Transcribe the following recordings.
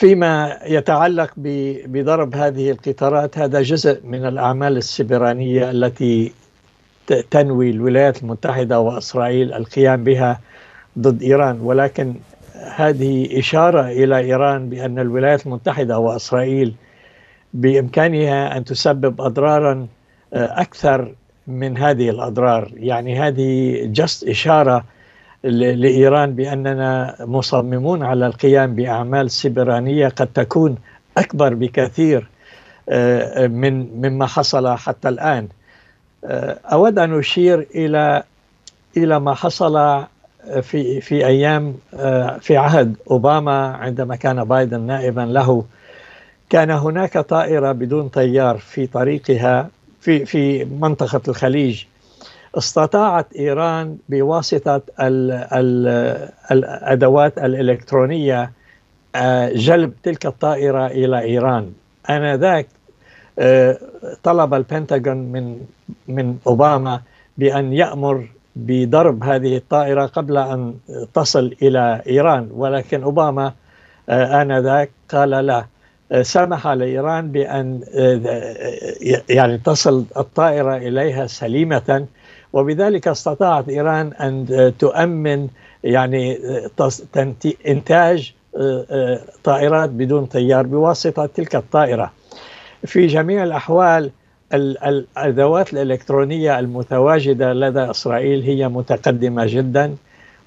فيما يتعلق بضرب هذه القطارات هذا جزء من الأعمال السبرانية التي تنوي الولايات المتحدة وإسرائيل القيام بها ضد إيران. ولكن هذه إشارة إلى إيران بأن الولايات المتحدة وإسرائيل بإمكانها أن تسبب أضرارا آه، أكثر من هذه الأضرار. يعني هذه جست إشارة لإيران بأننا مصممون على القيام بأعمال سبرانية قد تكون أكبر بكثير آه، من مما حصل حتى الآن. آه، أود أن أشير إلى إلى ما حصل في في أيام آه، في عهد أوباما عندما كان بايدن نائبا له. كان هناك طائرة بدون طيار في طريقها في في منطقة الخليج. استطاعت إيران بواسطة ال ال الأدوات الإلكترونية آه، جلب تلك الطائرة إلى إيران. آنذاك آه، طلب البنتاغون من من أوباما بأن يأمر بضرب هذه الطائرة قبل أن تصل إلى إيران ولكن أوباما آه، آنذاك قال لا. سمح لإيران بأن يعني تصل الطائرة إليها سليمة وبذلك استطاعت إيران أن تؤمن يعني آه، آه، طائرات بدون طيار بواسطة تلك الطائرة. في جميع الأحوال الأدوات الإلكترونية المتواجدة لدى إسرائيل هي متقدمة جدا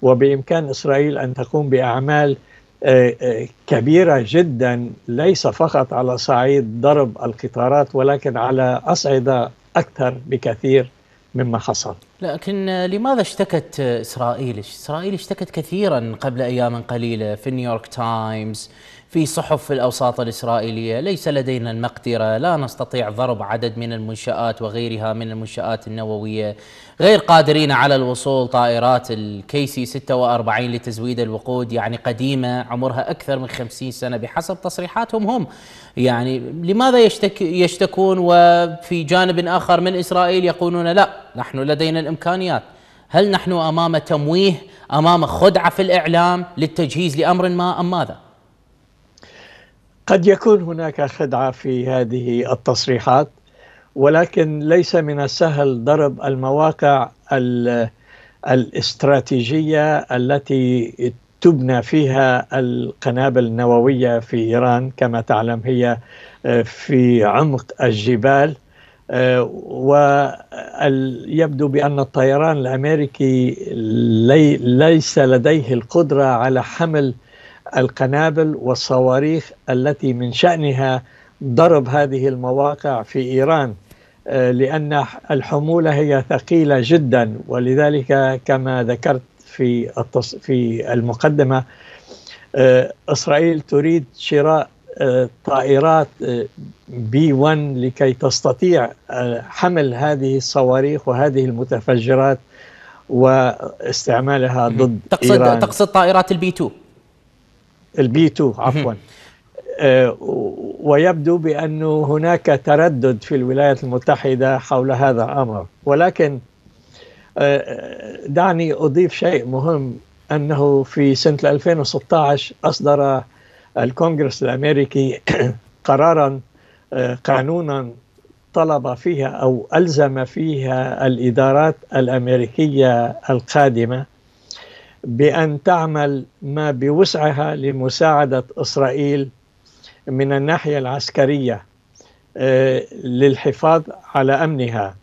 وبإمكان إسرائيل أن تقوم بأعمال آه، كبيرة جدا ليس فقط على صعيد ضرب القطارات ولكن على أصعدة أكثر بكثير مما حصل لكن لماذا اشتكت إسرائيل؟ إسرائيل اشتكت كثيرا قبل أيام قليلة في نيويورك تايمز في صحف الأوساط الإسرائيلية. ليس لدينا المقدرة لا نستطيع ضرب عدد من المنشآت وغيرها من المنشآت النووية. غير قادرين على الوصول طائرات الكيسي 46 لتزويد الوقود يعني قديمة عمرها أكثر من 50 سنة بحسب تصريحاتهم هم. يعني لماذا يشتك يشتكون؟ وفي جانب آخر من إسرائيل يقولون لا نحن لدينا الإمكانيات. هل نحن أمام تمويه أمام خدعة في الإعلام للتجهيز لأمر ما أم ماذا؟ قد يكون هناك خدعة في هذه التصريحات ولكن ليس من السهل ضرب المواقع الاستراتيجية التي تبنى فيها القنابل النووية في إيران كما تعلم هي آه، في عمق الجبال آه، ويبدو بأن الطيران الأمريكي ليس لديه القدرة على حمل القنابل والصواريخ التي من شأنها ضرب هذه المواقع في إيران آه، لأن الحمولة هي ثقيلة جدا. ولذلك كما ذكرت في في المقدمة آه، إسرائيل تريد شراء آه، طائرات B 1 لكي تستطيع حمل هذه الصواريخ وهذه المتفجرات واستعمالها ضد تقصد إيران. تقصد طائرات ال B 2 ال B 2 عفوا. آه، ويبدو بأنه هناك تردد في الولايات المتحدة حول هذا الأمر. ولكن آه، دعني أضيف شيء مهم أنه في سنة 2016 أصدر الكونغرس الأمريكي قرارا آه، قانونا طلب فيها أو ألزم فيها الإدارات الأمريكية القادمة بأن تعمل ما بوسعها لمساعدة إسرائيل من الناحية العسكرية آه، للحفاظ على أمنها.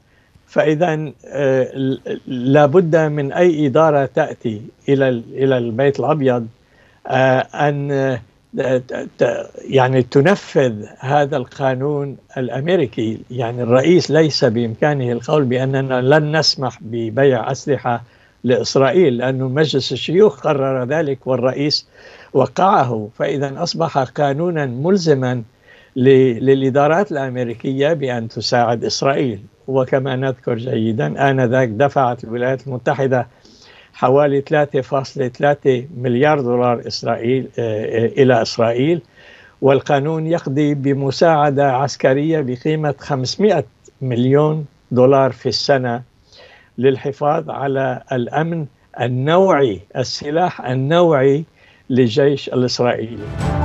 فإذا آه، لابد من أي إدارة تأتي إلى إلى البيت الأبيض آه، أن يعني تنفذ هذا القانون الأمريكي. يعني الرئيس ليس بإمكانه القول بأننا لن نسمح ببيع أسلحة لإسرائيل لأن مجلس الشيوخ قرر ذلك والرئيس وقعه. فإذا أصبح قانونا ملزما للإدارات الأمريكية بأن تساعد إسرائيل. وكما نذكر جيدا آنذاك دفعت الولايات المتحدة حوالي 3.3 مليار دولار إسرائيل آه، إلى إسرائيل. والقانون يقضي بمساعدة عسكرية بقيمة 500 مليون دولار في السنة. للحفاظ على الأمن النوعي السلاح النوعي للجيش الإسرائيلي.